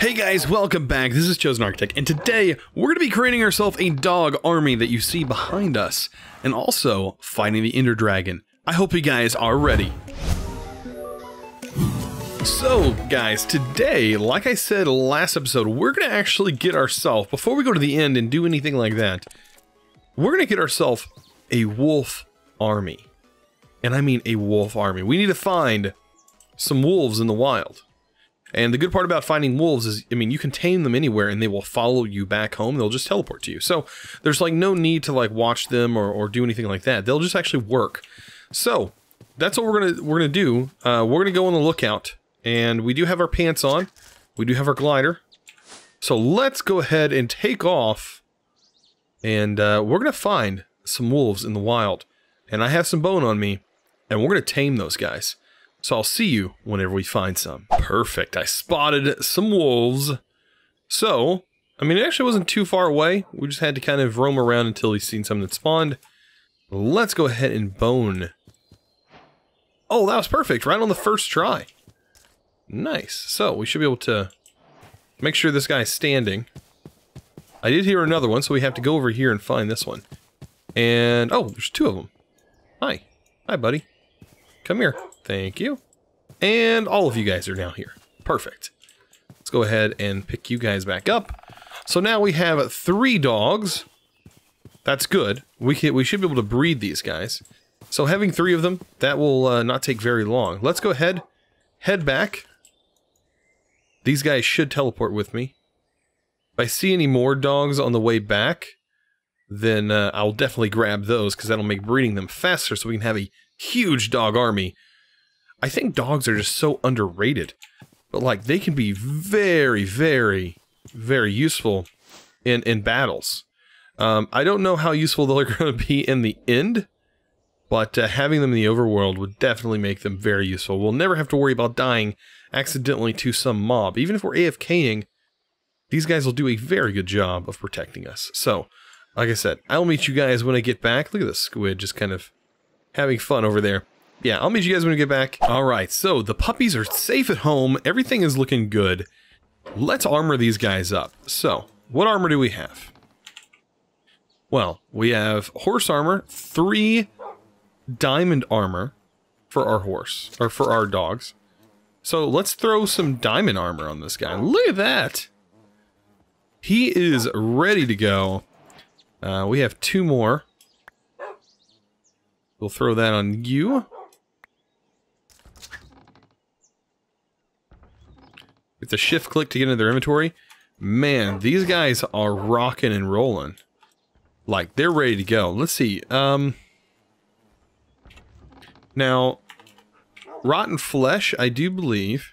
Hey guys, welcome back. This is Chosen Architect, and today we're going to be creating ourselves a dog army that you see behind us, and also fighting the Ender Dragon. I hope you guys are ready. So, guys, today, like I said last episode, we're going to actually get ourselves, before we go to the end and do anything like that, we're going to get ourselves a wolf army. And I mean a wolf army. We need to find some wolves in the wild. And the good part about finding wolves is, I mean, you can tame them anywhere and they will follow you back home. They'll just teleport to you. So there's like no need to like watch them or, or do anything like that. They'll just actually work. So that's what we're gonna we're gonna do. Uh, we're gonna go on the lookout, and we do have our pants on. We do have our glider. So let's go ahead and take off, and uh, we're gonna find some wolves in the wild. And I have some bone on me, and we're gonna tame those guys. So I'll see you whenever we find some. Perfect. I spotted some wolves. So, I mean, it actually wasn't too far away. We just had to kind of roam around until we seen something that spawned. Let's go ahead and bone. Oh, that was perfect. Right on the first try. Nice. So, we should be able to make sure this guy's standing. I did hear another one, so we have to go over here and find this one. And, oh, there's two of them. Hi. Hi, buddy. Come here. Thank you. And all of you guys are now here. Perfect. Let's go ahead and pick you guys back up. So now we have three dogs. That's good. We can, we should be able to breed these guys. So having three of them, that will uh, not take very long. Let's go ahead, head back. These guys should teleport with me. If I see any more dogs on the way back, then uh, I'll definitely grab those because that'll make breeding them faster so we can have a huge dog army. I think dogs are just so underrated. But like they can be very, very, very useful in in battles. Um, I don't know how useful they're going to be in the end, but uh, having them in the overworld would definitely make them very useful. We'll never have to worry about dying accidentally to some mob. Even if we're AFKing, these guys will do a very good job of protecting us. So, like I said, I'll meet you guys when I get back. Look at the squid just kind of having fun over there. Yeah, I'll meet you guys when we get back. All right, so the puppies are safe at home. Everything is looking good. Let's armor these guys up. So, what armor do we have? Well, we have horse armor, three diamond armor for our horse, or for our dogs. So let's throw some diamond armor on this guy. Look at that. He is ready to go. Uh, we have two more. We'll throw that on you. It's a shift click to get into their inventory. Man, these guys are rocking and rolling. Like, they're ready to go. Let's see. Um, now, rotten flesh, I do believe,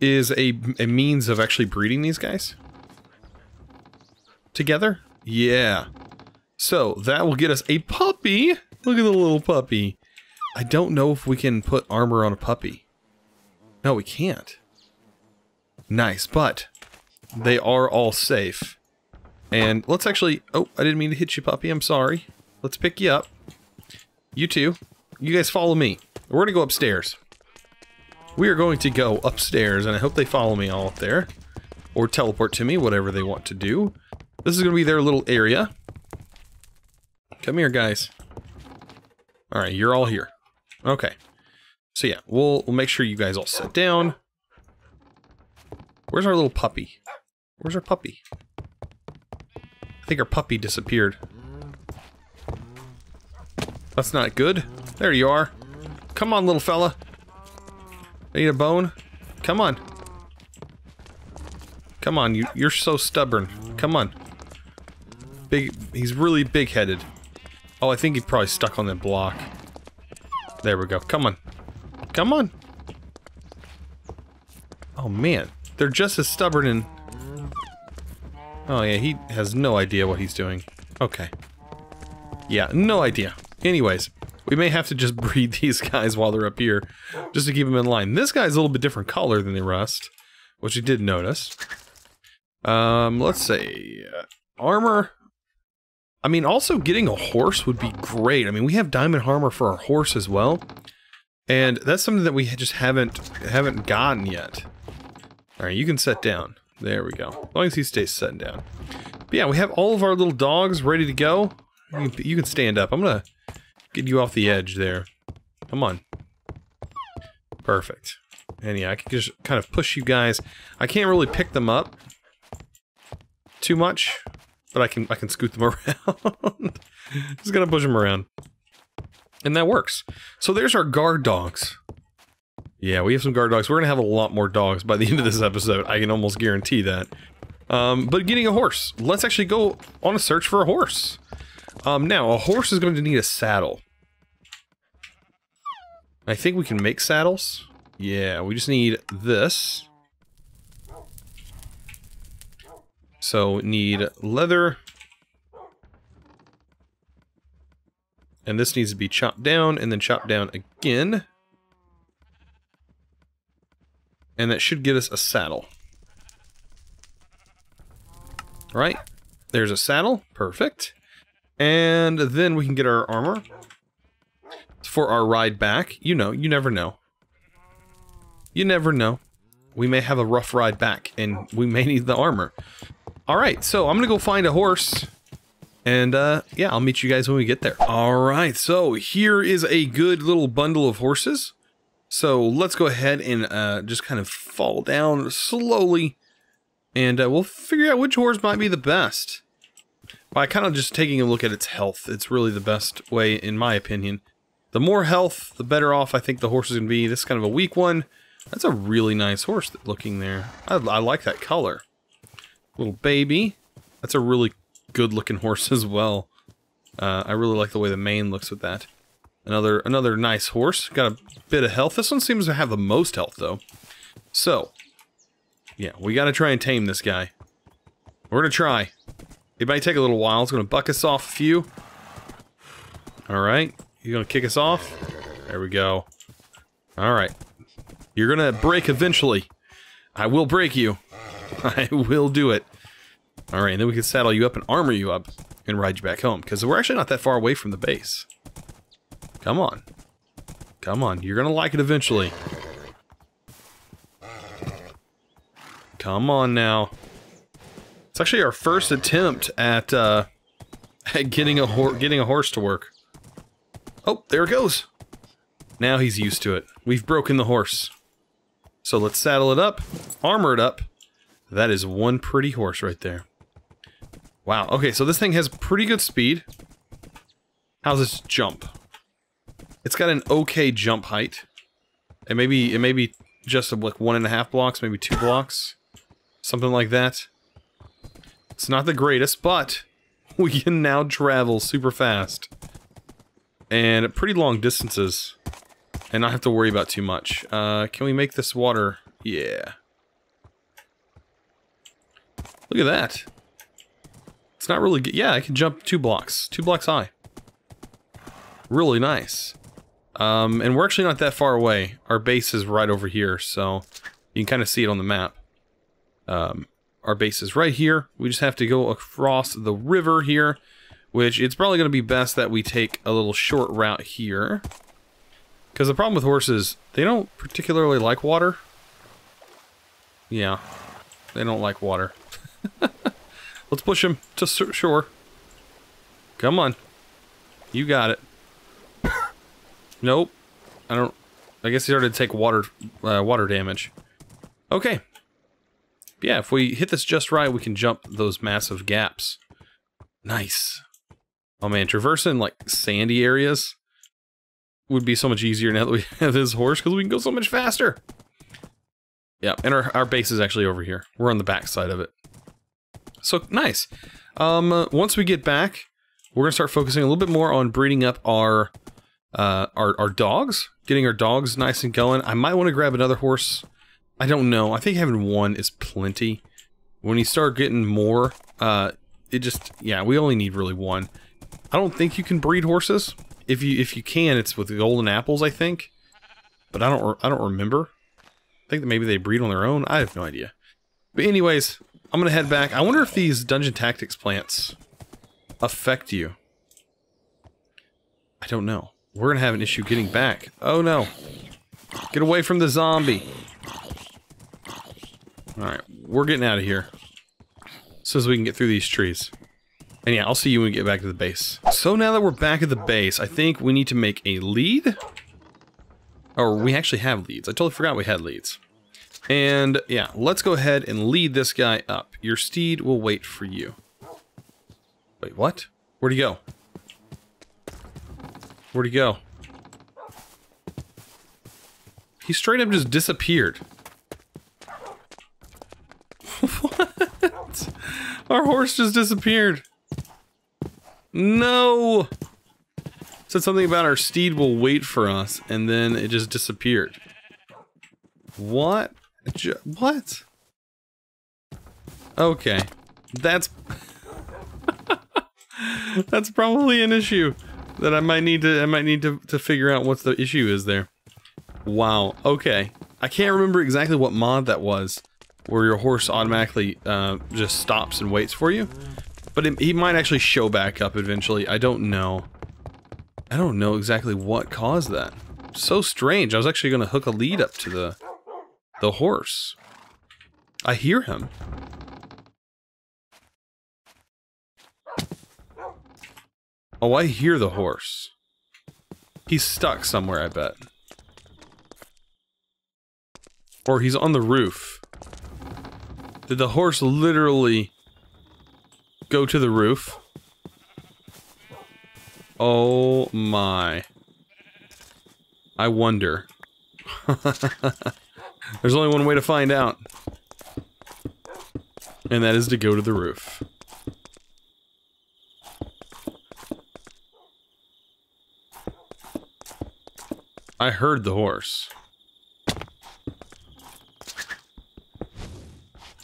is a, a means of actually breeding these guys together. Yeah. So, that will get us a puppy. Look at the little puppy. I don't know if we can put armor on a puppy. No, we can't. Nice, but they are all safe. And let's actually... Oh, I didn't mean to hit you, puppy. I'm sorry. Let's pick you up. You two. You guys follow me. We're going to go upstairs. We are going to go upstairs, and I hope they follow me all up there. Or teleport to me, whatever they want to do. This is going to be their little area. Come here, guys. Alright, you're all here. Okay. So yeah, we'll, we'll make sure you guys all sit down. Where's our little puppy? Where's our puppy? I think our puppy disappeared. That's not good. There you are. Come on, little fella. Need a bone. Come on. Come on, you, you're so stubborn. Come on. Big, he's really big-headed. Oh, I think he probably stuck on that block. There we go. Come on. Come on. Oh man, they're just as stubborn and... Oh yeah, he has no idea what he's doing. Okay. Yeah, no idea. Anyways, we may have to just breed these guys while they're up here, just to keep them in line. This guy's a little bit different color than the rest, which you did notice. Um, let's say... Uh, armor... I mean, also getting a horse would be great. I mean, we have diamond armor for our horse as well. And that's something that we just haven't haven't gotten yet. Alright, you can set down. There we go. As long as he stays set down. But yeah, we have all of our little dogs ready to go. You you can stand up. I'm gonna get you off the edge there. Come on. Perfect. And yeah, I can just kind of push you guys. I can't really pick them up too much, but I can I can scoot them around. just gonna push them around. And that works. So there's our guard dogs. Yeah, we have some guard dogs. We're gonna have a lot more dogs by the end of this episode. I can almost guarantee that. Um, but getting a horse. Let's actually go on a search for a horse. Um, now, a horse is going to need a saddle. I think we can make saddles. Yeah, we just need this. So, need leather. And this needs to be chopped down and then chopped down again. And that should get us a saddle. Right? There's a saddle. Perfect. And then we can get our armor. For our ride back. You know, you never know. You never know. We may have a rough ride back, and we may need the armor. Alright, so I'm gonna go find a horse. And, uh, yeah, I'll meet you guys when we get there. Alright, so here is a good little bundle of horses. So let's go ahead and uh, just kind of fall down slowly. And uh, we'll figure out which horse might be the best. By kind of just taking a look at its health, it's really the best way, in my opinion. The more health, the better off I think the horse is going to be. This is kind of a weak one. That's a really nice horse looking there. I, I like that color. Little baby. That's a really good looking horse as well. Uh, I really like the way the mane looks with that. Another another nice horse. Got a bit of health. This one seems to have the most health, though. So, yeah, we got to try and tame this guy. We're to try. It might take a little while. It's to buck us off a few. Alright. You going to kick us off? There we go. Alright. You're going to break eventually. I will break you. I will do it. Alright, and then we can saddle you up and armor you up and ride you back home. Because we're actually not that far away from the base. Come on. Come on, you're gonna like it eventually. Come on now. It's actually our first attempt at, uh, at getting a getting a horse to work. Oh, there it goes. Now he's used to it. We've broken the horse. So let's saddle it up, armor it up. That is one pretty horse right there. Wow, okay, so this thing has pretty good speed. How's this jump? It's got an okay jump height. It may be, it may be just like one and a half blocks, maybe two blocks. Something like that. It's not the greatest, but we can now travel super fast. And pretty long distances. And not have to worry about too much. Uh, can we make this water? Yeah. Look at that. It's not really good. Yeah, I can jump two blocks. Two blocks high. Really nice. Um, and we're actually not that far away. Our base is right over here, so you can kind of see it on the map. Um, our base is right here. We just have to go across the river here, which it's probably going to be best that we take a little short route here. Because the problem with horses, they don't particularly like water. Yeah, they don't like water. Let's push him to shore. Come on. You got it. Nope. I don't... I guess he started to take water, uh, water damage. Okay. Yeah, if we hit this just right, we can jump those massive gaps. Nice. Oh man, traversing like sandy areas would be so much easier now that we have this horse because we can go so much faster. Yeah, and our, our base is actually over here. We're on the back side of it. So, nice. Um, once we get back, we're to start focusing a little bit more on breeding up our uh, our, our dogs, getting our dogs nice and going. I might want to grab another horse. I don't know. I think having one is plenty. When you start getting more, uh, it just, yeah, we only need really one. I don't think you can breed horses. If you if you can, it's with golden apples, I think. But I don't I don't remember. I think that maybe they breed on their own. I have no idea. But anyways, I'm gonna head back. I wonder if these dungeon tactics plants affect you. I don't know. We're gonna have an issue getting back. Oh no. Get away from the zombie. Alright, we're getting out of here. So as we can get through these trees. And yeah, I'll see you when we get back to the base. So now that we're back at the base, I think we need to make a lead. Or we actually have leads. I totally forgot we had leads. And yeah, let's go ahead and lead this guy up. Your steed will wait for you. Wait, what? Where'd he go? Where'd he go? He straight up just disappeared. what? Our horse just disappeared. No! Said something about our steed will wait for us, and then it just disappeared. What? What? Okay. That's... That's probably an issue that I might need to I might need to, to figure out what the issue is there. Wow. Okay. I can't remember exactly what mod that was, where your horse automatically uh, just stops and waits for you. But it, he might actually show back up eventually. I don't know. I don't know exactly what caused that. So strange. I was actually going to hook a lead up to the the horse. I hear him. Oh, I hear the horse. He's stuck somewhere, I bet. Or he's on the roof. Did the horse literally go to the roof? Oh my. I wonder. There's only one way to find out. And that is to go to the roof. I heard the horse.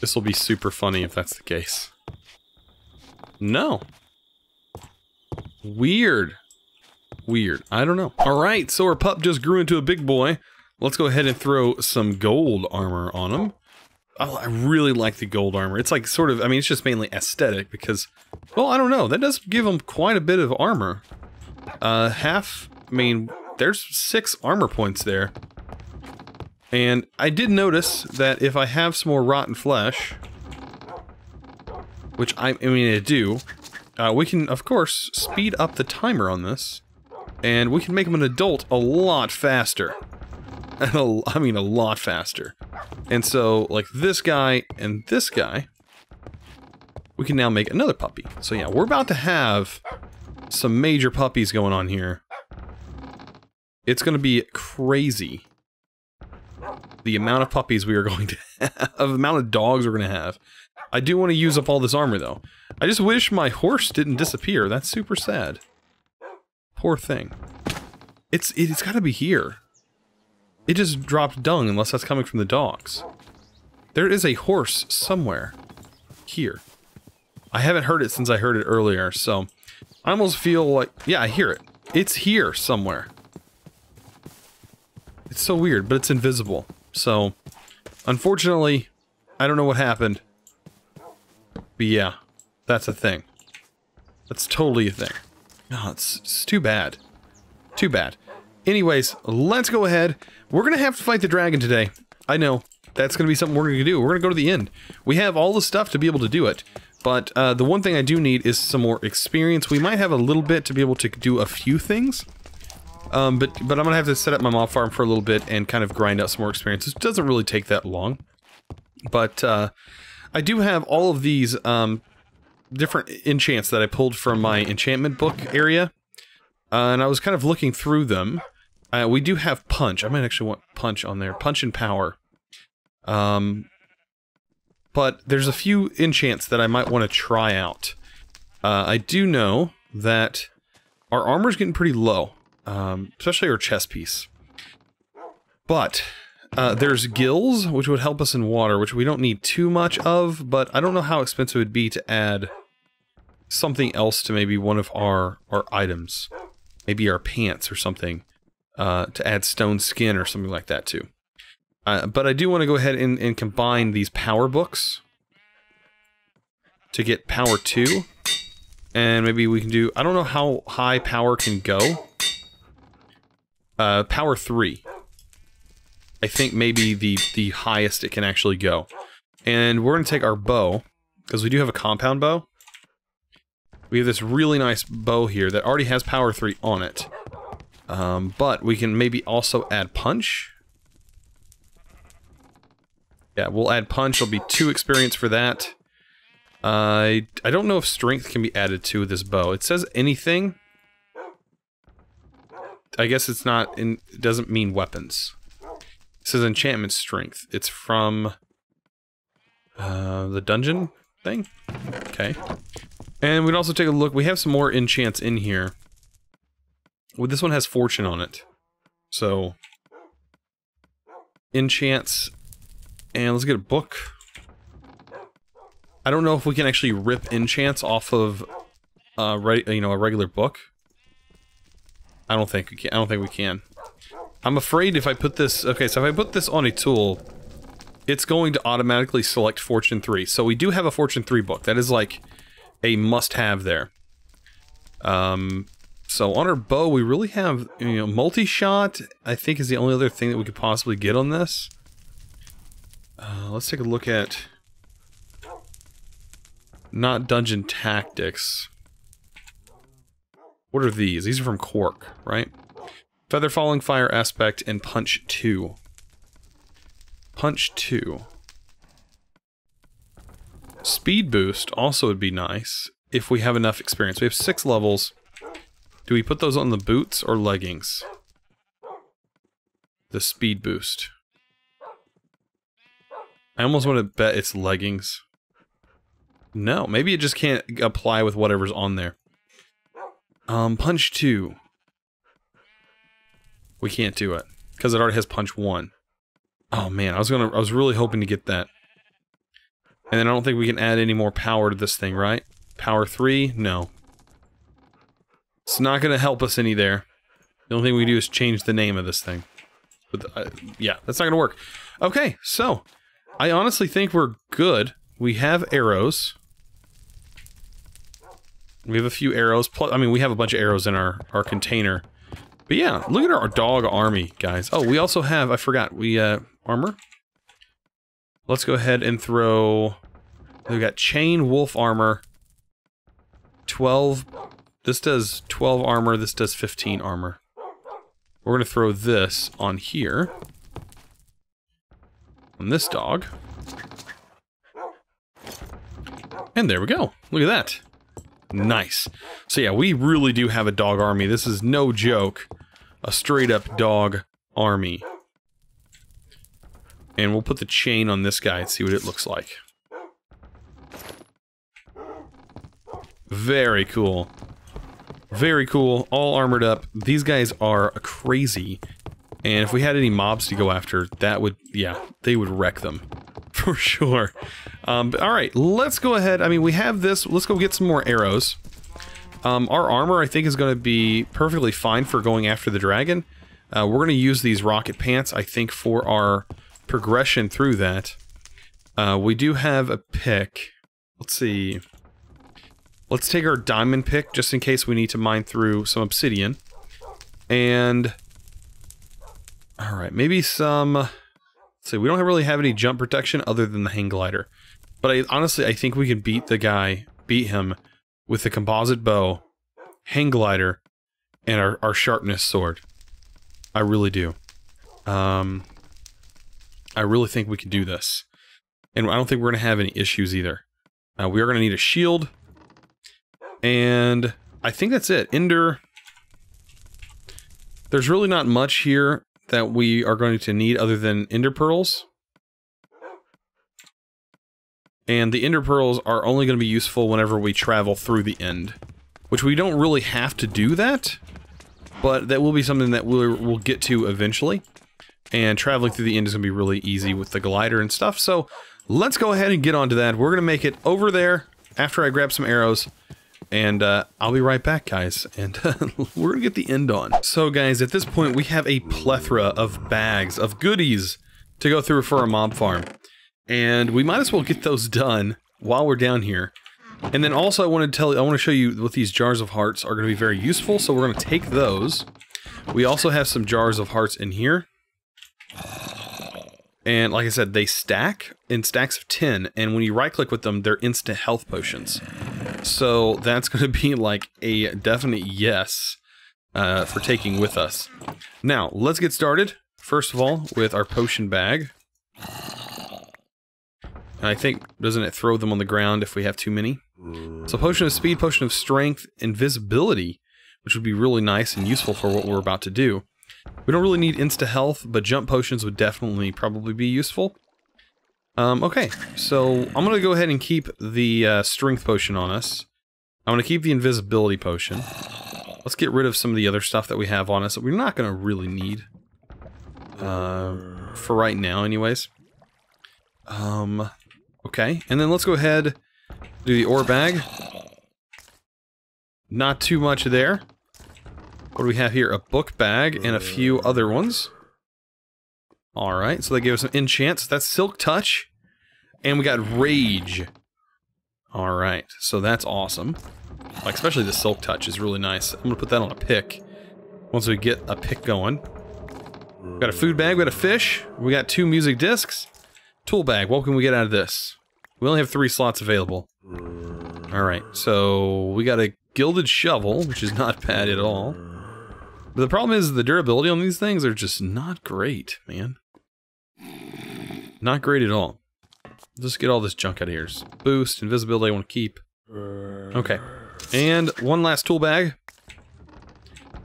This will be super funny if that's the case. No. Weird. Weird. I don't know. Alright, so our pup just grew into a big boy. Let's go ahead and throw some gold armor on him. Oh, I really like the gold armor. It's like sort of, I mean, it's just mainly aesthetic because, well, I don't know. That does give him quite a bit of armor. Uh, half, I mean, there's six armor points there. And I did notice that if I have some more rotten flesh, which I, I mean I do, uh, we can, of course, speed up the timer on this, and we can make him an adult a lot faster. I mean a lot faster. And so, like this guy and this guy, we can now make another puppy. So yeah, we're about to have some major puppies going on here. It's going to be crazy. The amount of puppies we are going to have, the amount of dogs we're going to have. I do want to use up all this armor, though. I just wish my horse didn't disappear. That's super sad. Poor thing. It's It's got to be here. It just dropped dung, unless that's coming from the dogs. There is a horse somewhere. Here. I haven't heard it since I heard it earlier, so... I almost feel like... Yeah, I hear it. It's here somewhere. It's so weird, but it's invisible. So, unfortunately, I don't know what happened. But yeah, that's a thing. That's totally a thing. Oh, it's, it's too bad. Too bad. Anyways, let's go ahead. We're gonna have to fight the dragon today. I know. That's gonna be something we're gonna do. We're gonna go to the end. We have all the stuff to be able to do it. But uh, the one thing I do need is some more experience. We might have a little bit to be able to do a few things. Um, but but I'm gonna have to set up my mob farm for a little bit and kind of grind out some more experience. It doesn't really take that long, but uh, I do have all of these um, different enchants that I pulled from my enchantment book area, uh, and I was kind of looking through them. Uh, we do have punch. I might actually want punch on there. Punch and power. Um, but there's a few enchants that I might want to try out. Uh, I do know that our armor's getting pretty low um, especially our chest piece. But uh, there's gills, which would help us in water, which we don't need too much of, but I don't know how expensive it would be to add something else to maybe one of our, our items. Maybe our pants or something, uh, to add stone skin or something like that too. Uh, but I do want to go ahead and, and combine these power books to get power 2. And maybe we can do... I don't know how high power can go. Uh, power 3. I think maybe the, the highest it can actually go. And we're going to take our bow, because we do have a compound bow. We have this really nice bow here that already has power 3 on it. Um, but we can maybe also add punch. Yeah, we'll add punch. It'll be two experience for that. Uh, I, I don't know if strength can be added to this bow. It says anything. I guess it's not in, it doesn't mean weapons. It says enchantment strength. It's from uh, the dungeon thing. Okay. And we'd also take a look. We have some more enchants in here. Well, this one has fortune on it. So, enchants. And let's get a book. I don't know if we can actually rip enchants off of, uh, you know, a regular book. I don't think we can. I don't think we can. I'm afraid if I put this... Okay, so if I put this on a tool, it's going to automatically select Fortune 3. So we do have a Fortune 3 book. That is like a must-have there. Um, so on our bow, we really have, you know, multi-shot, I think is the only other thing that we could possibly get on this. Uh, let's take a look at... Not Dungeon Tactics. What are these? These are from Quark, right? Feather Falling Fire Aspect and Punch 2. Punch 2. Speed Boost also would be nice if we have enough experience. We have six levels. Do we put those on the boots or leggings? The Speed Boost. I almost want to bet it's leggings. No, maybe it just can't apply with whatever's on there. Um, punch 2. We can't do it. Because it already has punch 1. Oh man, I was gonna I was really hoping to get that. And then I don't think we can add any more power to this thing, right? Power 3? No. It's not gonna help us any there. The only thing we do is change the name of this thing. But, uh, yeah, that's not gonna work. Okay, so, I honestly think we're good. We have arrows. We have a few arrows. Plus, I mean, we have a bunch of arrows in our, our container. But yeah, look at our dog army, guys. Oh, we also have, I forgot, we, uh, armor. Let's go ahead and throw, we've got chain wolf armor. 12, this does 12 armor, this does 15 armor. We're going to throw this on here. On this dog. And there we go. Look at that. Nice. So yeah, we really do have a dog army. This is no joke. A straight up dog army. And we'll put the chain on this guy and see what it looks like. Very cool. Very cool. All armored up. These guys are crazy. And if we had any mobs to go after, that would, yeah, they would wreck them. For sure. Um, but all right, let's go ahead. I mean, we have this. Let's go get some more arrows. Um, our armor, I think, is going to be perfectly fine for going after the dragon. Uh, we're going to use these rocket pants, I think, for our progression through that. Uh, we do have a pick. Let's see. Let's take our diamond pick, just in case we need to mine through some obsidian. And... Alright, maybe some... So we don't really have any jump protection other than the hang glider. But I honestly, I think we can beat the guy, beat him, with the composite bow, hang glider, and our, our sharpness sword. I really do. Um, I really think we can do this. And I don't think we're going to have any issues either. Uh, we are going to need a shield. And I think that's it. Ender. There's really not much here that we are going to need other than ender pearls. And the ender pearls are only going to be useful whenever we travel through the end. Which we don't really have to do that, but that will be something that we'll, we'll get to eventually. And traveling through the end is going to be really easy with the glider and stuff, so let's go ahead and get onto that. We're going to make it over there after I grab some arrows. And uh, I'll be right back, guys, and we're gonna get the end on. So, guys, at this point, we have a plethora of bags of goodies to go through for our mob farm. And we might as well get those done while we're down here. And then also, I want to tell you, I want to show you what these jars of hearts are going to be very useful, so we're going to take those. We also have some jars of hearts in here. And like I said, they stack in stacks of 10, and when you right click with them, they're instant health potions. So that's going to be like a definite yes uh, for taking with us. Now, let's get started. First of all, with our potion bag. And I think, doesn't it throw them on the ground if we have too many? So potion of speed, potion of strength, invisibility, which would be really nice and useful for what we're about to do. We don't really need insta health, but jump potions would definitely probably be useful. Um, okay, so I'm gonna go ahead and keep the uh, strength potion on us. I'm gonna keep the invisibility potion. Let's get rid of some of the other stuff that we have on us that we're not gonna really need. Uh, for right now, anyways. Um, okay, and then let's go ahead do the ore bag. Not too much there. What do we have here? A book bag and a few other ones. Alright, so they gave us some enchants. That's Silk Touch. And we got Rage. Alright, so that's awesome. Like, especially the Silk Touch is really nice. I'm gonna put that on a pick. Once we get a pick going. We got a food bag, we got a fish, we got two music discs. Tool bag, what can we get out of this? We only have three slots available. Alright, so we got a gilded shovel, which is not bad at all. But the problem is the durability on these things are just not great, man. Not great at all. Just get all this junk out of here. Boost, invisibility I want to keep. Okay. And one last tool bag.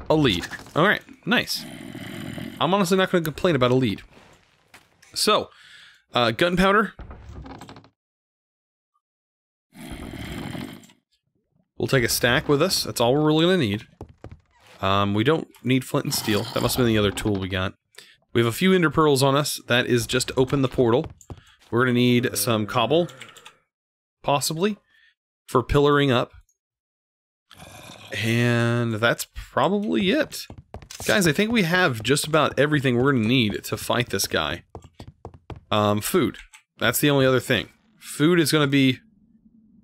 A lead. Alright, nice. I'm honestly not going to complain about a lead. So, uh, gunpowder. We'll take a stack with us. That's all we're really going to need. Um, we don't need flint and steel. That must have been the other tool we got. We have a few ender pearls on us. That is just open the portal. We're going to need some cobble, possibly, for pillaring up. And that's probably it. Guys, I think we have just about everything we're going to need to fight this guy. Um, food. That's the only other thing. Food is going to be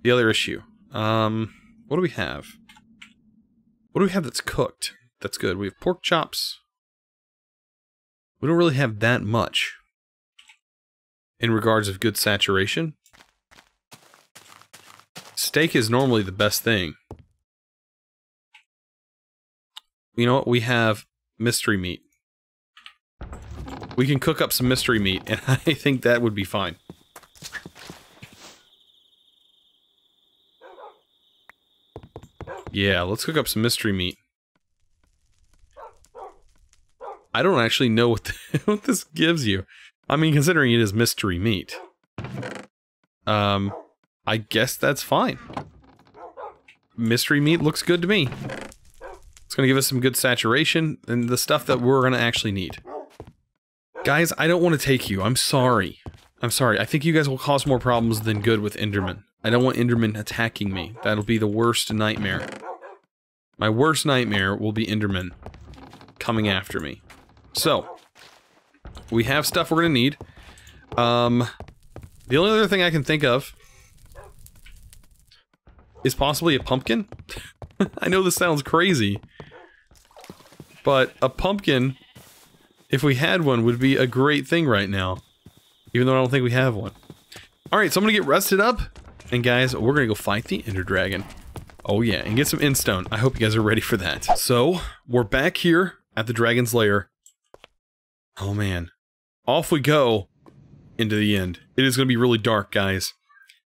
the other issue. Um, what do we have? What do we have that's cooked? That's good. We have pork chops. We don't really have that much in regards of good saturation. Steak is normally the best thing. You know what? We have mystery meat. We can cook up some mystery meat, and I think that would be fine. Yeah, let's cook up some mystery meat. I don't actually know what, the, what this gives you. I mean, considering it is mystery meat. Um, I guess that's fine. Mystery meat looks good to me. It's gonna give us some good saturation and the stuff that we're gonna actually need. Guys, I don't want to take you. I'm sorry. I'm sorry. I think you guys will cause more problems than good with Enderman. I don't want Enderman attacking me. That'll be the worst nightmare. My worst nightmare will be Enderman coming after me. So, we have stuff we're gonna need. Um, the only other thing I can think of is possibly a pumpkin. I know this sounds crazy, but a pumpkin if we had one, would be a great thing right now. Even though I don't think we have one. Alright, so I'm gonna get rested up. And guys, we're gonna go fight the Ender Dragon. Oh yeah, and get some Endstone. I hope you guys are ready for that. So, we're back here at the Dragon's Lair. Oh man. Off we go into the end. It is gonna be really dark, guys.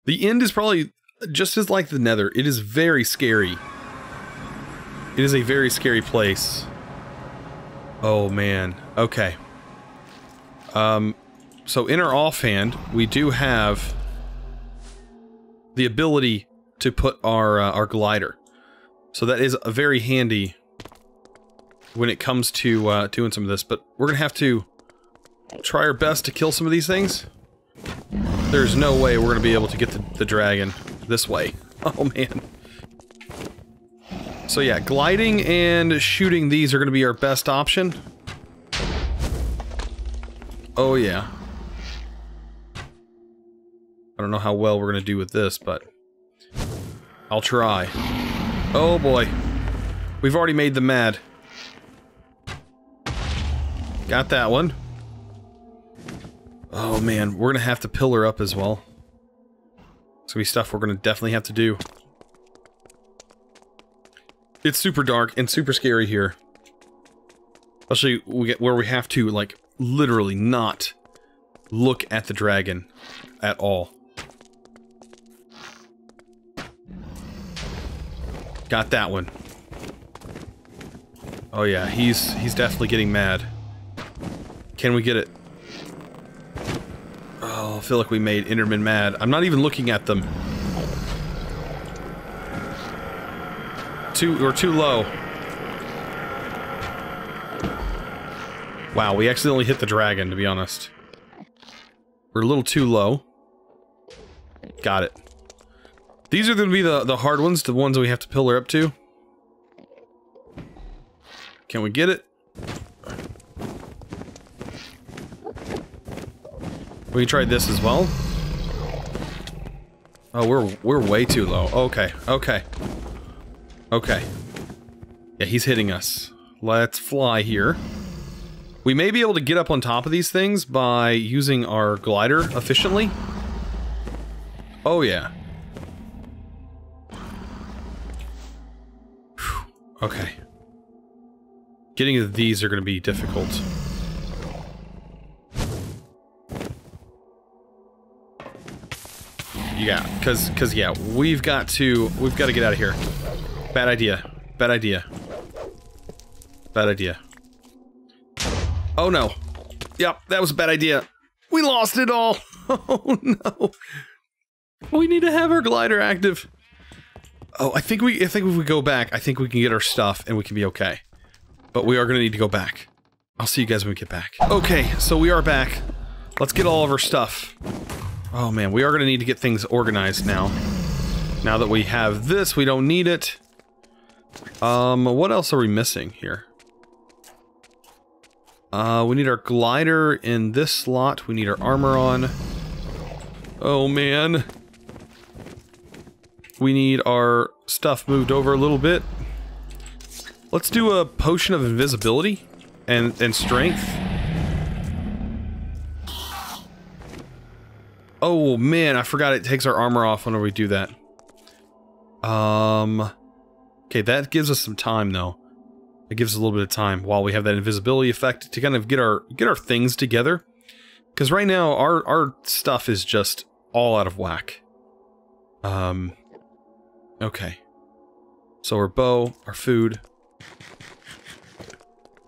The end is probably just as like the nether. It is very scary. It is a very scary place. Oh man. Okay. Um, so in our offhand, we do have the ability to put our uh, our glider. So that is a very handy when it comes to uh, doing some of this. But we're gonna have to try our best to kill some of these things. There's no way we're gonna be able to get the, the dragon this way. Oh man. So yeah, gliding and shooting these are to be our best option. Oh yeah. I don't know how well we're to do with this, but I'll try. Oh boy. We've already made them mad. Got that one. Oh man, we're gonna have to pillar up as well. It's gonna be stuff we're gonna definitely have to do. It's super dark and super scary here. Especially we get where we have to like literally not look at the dragon at all. Got that one. Oh yeah, he's he's definitely getting mad. Can we get it? Oh, I feel like we made Enderman mad. I'm not even looking at them. Too we're too low. Wow, we accidentally hit the dragon, to be honest. We're a little too low. Got it. These are going to be the, the hard ones, the ones we have to pillar up to. Can we get it? We can try this as well. Oh, we're we're way too low. Okay, okay. Okay. Yeah, he's hitting us. Let's fly here. We may be able to get up on top of these things by using our glider efficiently. Oh, yeah. Okay. Getting these are going to be difficult. Yeah, because, because, yeah, we've got to, we've got to get out of here. Bad idea. Bad idea. Bad idea. Oh no. Yep, that was a bad idea. We lost it all. Oh no. We need to have our glider active. Oh, I think we I think if we go back, I think we can get our stuff and we can be okay. But we are to need to go back. I'll see you guys when we get back. Okay, so we are back. Let's get all of our stuff. Oh man, we are to need to get things organized now. Now that we have this, we don't need it. Um, what else are we missing here? Uh, we need our glider in this slot. We need our armor on. Oh, man. We need our stuff moved over a little bit. Let's do a potion of invisibility and, and strength. Oh, man, I forgot it takes our armor off whenever we do that. Um... Okay, that gives us some time, though. It gives us a little bit of time while we have that invisibility effect to kind of get our get our things together. Because right now our our stuff is just all out of whack. Um. Okay. So our bow, our food.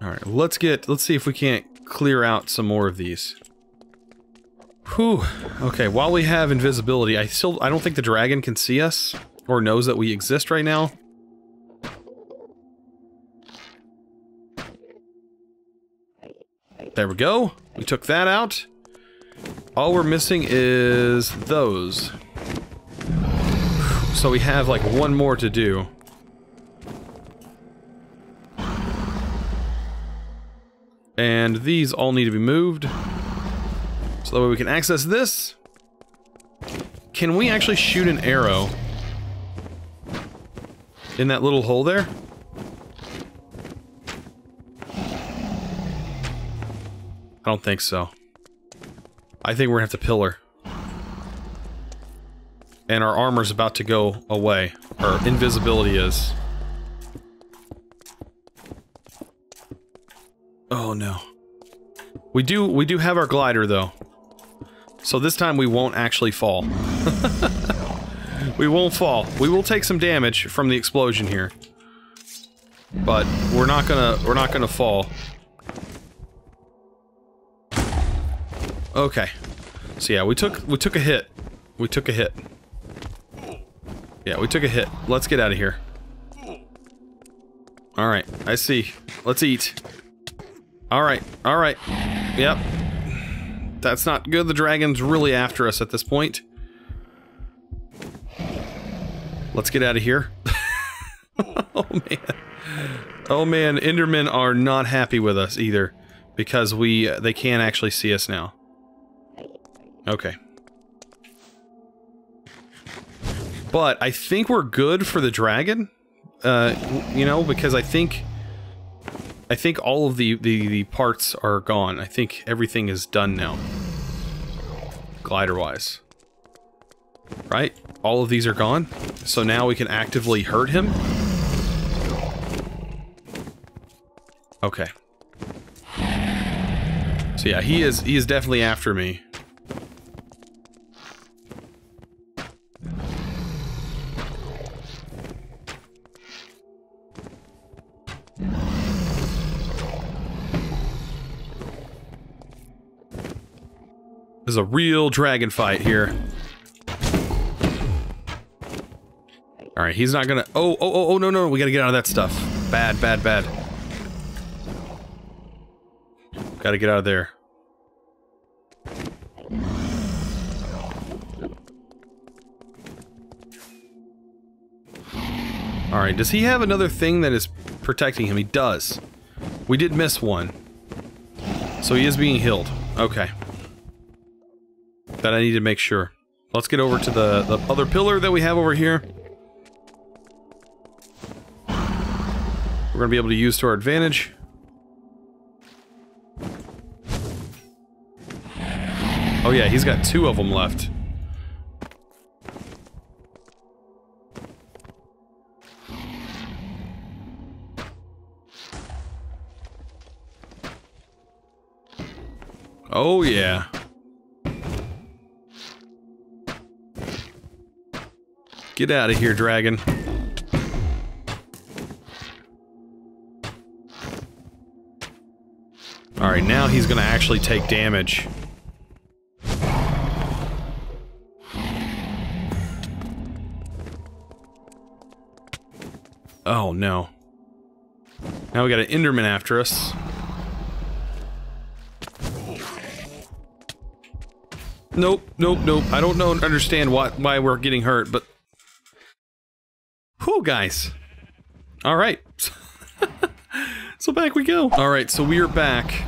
All right, let's get. Let's see if we can't clear out some more of these. Whew. Okay, while we have invisibility, I still I don't think the dragon can see us or knows that we exist right now. There we go. We took that out. All we're missing is those. So we have like one more to do. And these all need to be moved. So that way we can access this. Can we actually shoot an arrow in that little hole there? I don't think so. I think we're gonna have to pillar. And our armor's about to go away. Or invisibility is. Oh no. We do we do have our glider though. So this time we won't actually fall. we won't fall. We will take some damage from the explosion here. But we're not gonna we're not gonna fall. Okay. So yeah, we took we took a hit. We took a hit. Yeah, we took a hit. Let's get out of here. Alright, I see. Let's eat. Alright, alright. Yep. That's not good. The dragon's really after us at this point. Let's get out of here. oh man. Oh man, Endermen are not happy with us either. Because we, uh, they can't actually see us now. Okay. But I think we're good for the dragon. Uh, you know, because I think... I think all of the, the, the parts are gone. I think everything is done now. glider-wise. Right? All of these are gone. So now we can actively hurt him. Okay. So yeah, he is he is definitely after me. There's a real dragon fight here. Alright, he's not gonna- oh, oh, oh, oh, no, no, we gotta get out of that stuff. Bad, bad, bad. Gotta get out of there. Alright, does he have another thing that is protecting him? He does. We did miss one. So he is being healed. Okay. That I need to make sure. Let's get over to the, the other pillar that we have over here. We're gonna be able to use to our advantage. Oh yeah, he's got two of them left. Oh yeah. Get out of here, dragon. Alright, now he's gonna actually take damage. Oh no. Now we got an Enderman after us. Nope, nope, nope. I don't know understand what why we're getting hurt, but Whew, guys. Alright. so back we go. Alright, so we are back.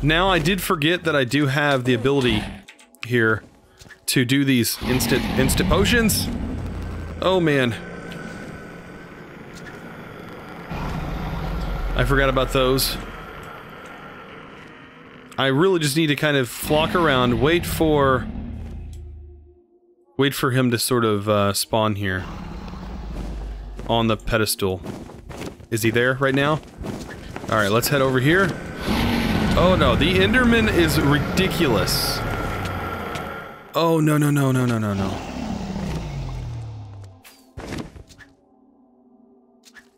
Now I did forget that I do have the ability here to do these instant instant potions. Oh man. I forgot about those. I really just need to kind of flock around, wait for... Wait for him to sort of uh, spawn here. On the pedestal. Is he there right now? Alright, let's head over here. Oh no, the Enderman is ridiculous. Oh no no no no no no no.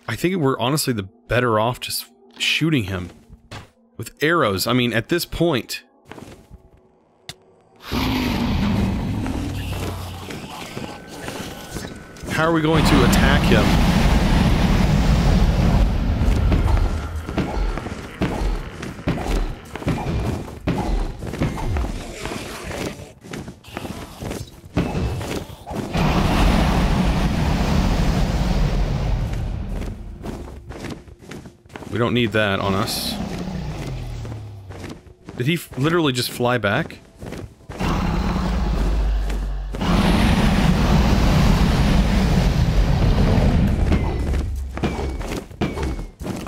I think we're honestly the better off just shooting him. With arrows, I mean, at this point... How are we going to attack him? We don't need that on us. Did he literally just fly back?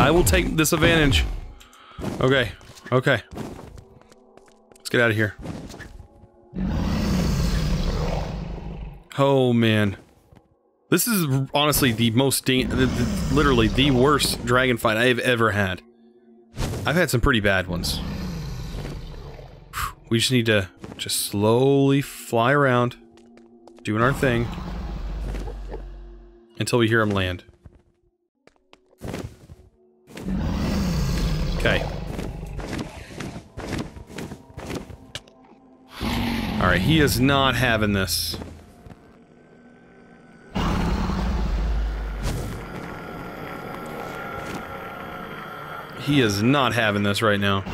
I will take this advantage. Okay, okay. Let's get out of here. Oh, man. This is honestly the most literally the worst dragon fight I have ever had. I've had some pretty bad ones. We just need to just slowly fly around, doing our thing, until we hear him land. Okay. Alright, he is not having this. He is not having this right now.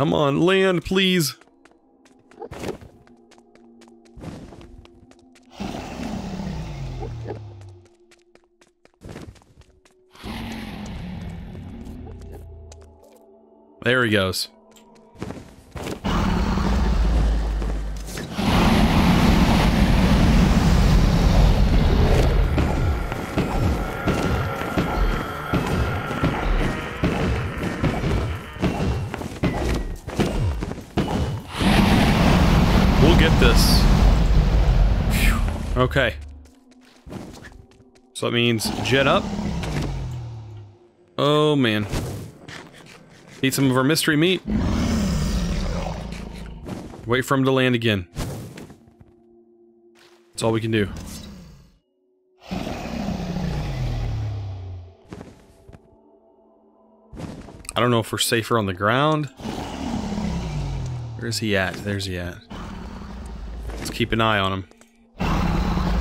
Come on, land, please. There he goes. Okay. So that means jet up. Oh, man. Eat some of our mystery meat. Wait for him to land again. That's all we can do. I don't know if we're safer on the ground. Where is he at? There's he at. Let's keep an eye on him.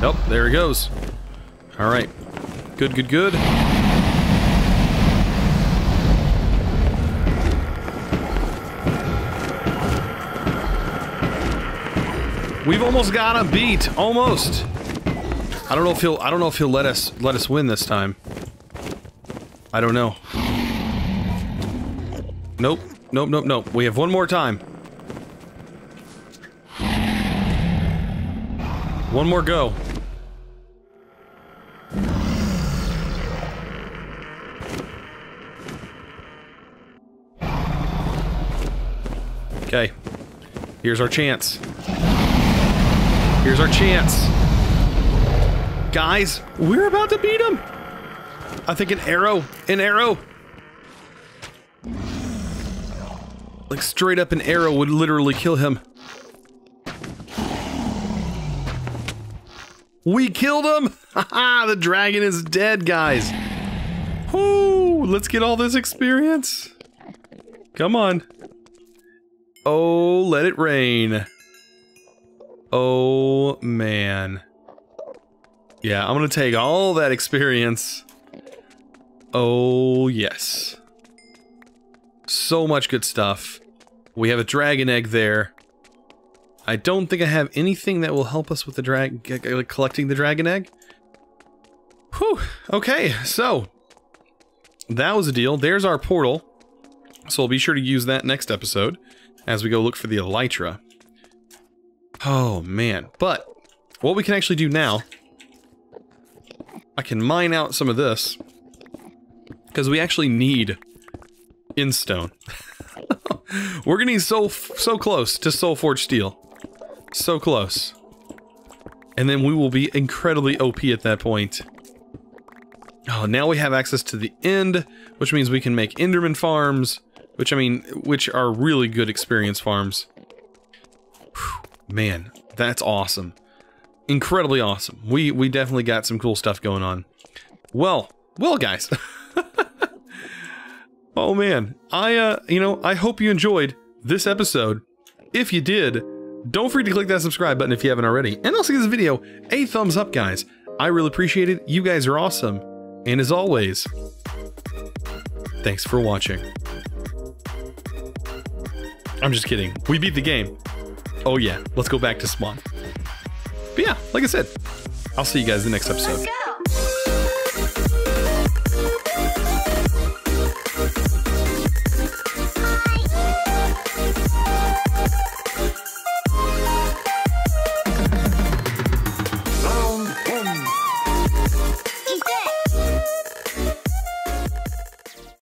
Nope, there he goes. Alright. Good, good, good. We've almost got him beat. Almost. I don't know if he'll I don't know if he'll let us let us win this time. I don't know. Nope. Nope, nope, nope. We have one more time. One more go. Okay. Here's our chance. Here's our chance. Guys, we're about to beat him. I think an arrow, an arrow. Like straight up an arrow would literally kill him. We killed him! Haha, the dragon is dead, guys. Whoo, let's get all this experience. Come on. Oh, let it rain. Oh, man. Yeah, I'm gonna take all that experience. Oh, yes. So much good stuff. We have a dragon egg there. I don't think I have anything that will help us with the drag, collecting the dragon egg. Whew. Okay, so that was a deal. There's our portal. So we'll be sure to use that next episode as we go look for the elytra. Oh man, but what we can actually do now, I can mine out some of this because we actually need end stone. We're getting so so close to soul forged steel. So close. And then we will be incredibly OP at that point. Oh, now we have access to the end, which means we can make Enderman farms, which I mean, which are really good experience farms. Whew, man, that's awesome. Incredibly awesome. We we definitely got some cool stuff going on. Well, well guys. oh man, I uh, you know, I hope you enjoyed this episode. If you did, don't forget to click that subscribe button if you haven't already. And also give this video a thumbs up, guys. I really appreciate it. You guys are awesome. And as always, thanks for watching. I'm just kidding. We beat the game. Oh yeah, let's go back to spawn. But yeah, like I said, I'll see you guys in the next episode.